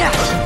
Yeah!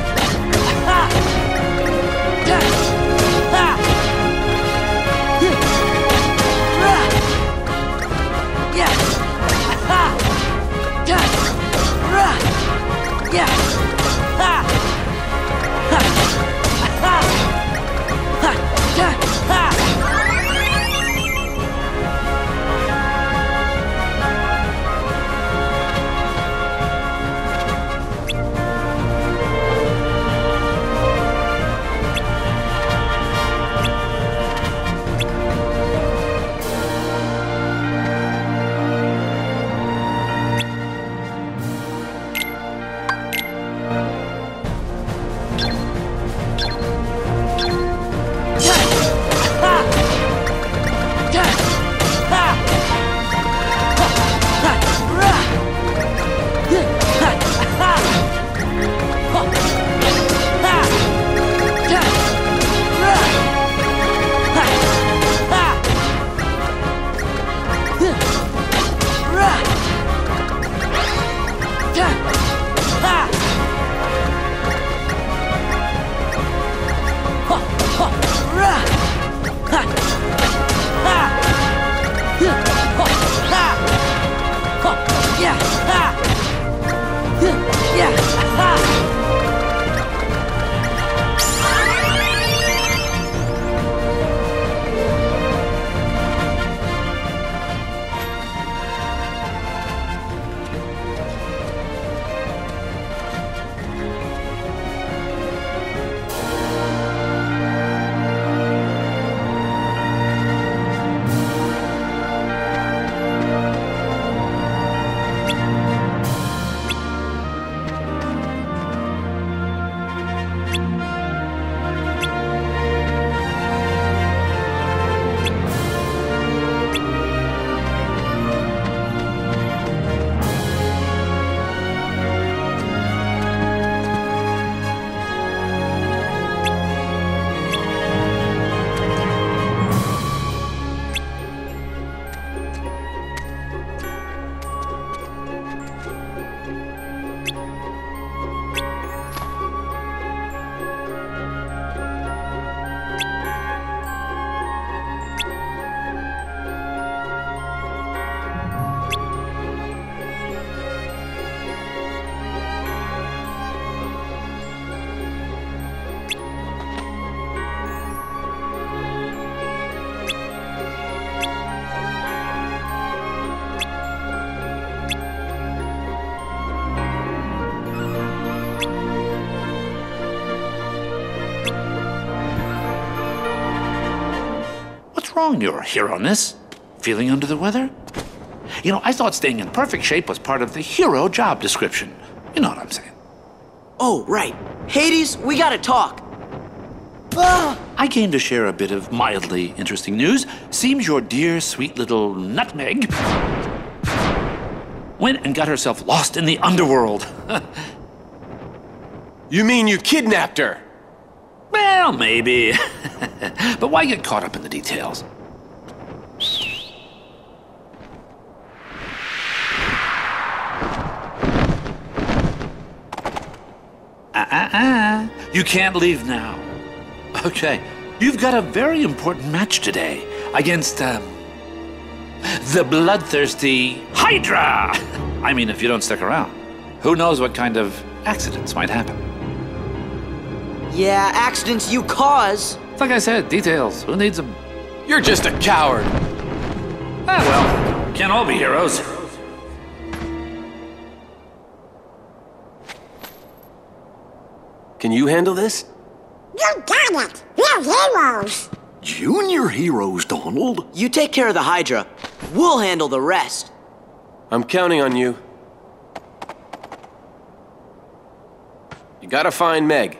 Wrong, your hero-ness? Feeling under the weather? You know, I thought staying in perfect shape was part of the hero job description. You know what I'm saying. Oh, right. Hades, we gotta talk. Ah! I came to share a bit of mildly interesting news. Seems your dear, sweet little nutmeg went and got herself lost in the underworld. you mean you kidnapped her? Well, maybe. but why get caught up in the details? Uh-uh-uh. You can't leave now. Okay, you've got a very important match today against, um, the bloodthirsty Hydra! I mean, if you don't stick around, who knows what kind of accidents might happen. Yeah, accidents you cause. Like I said, details. Who needs them? You're just a coward. Ah, well, can't all be heroes. Can you handle this? You got it! We're heroes! Junior heroes, Donald. You take care of the Hydra. We'll handle the rest. I'm counting on you. You gotta find Meg.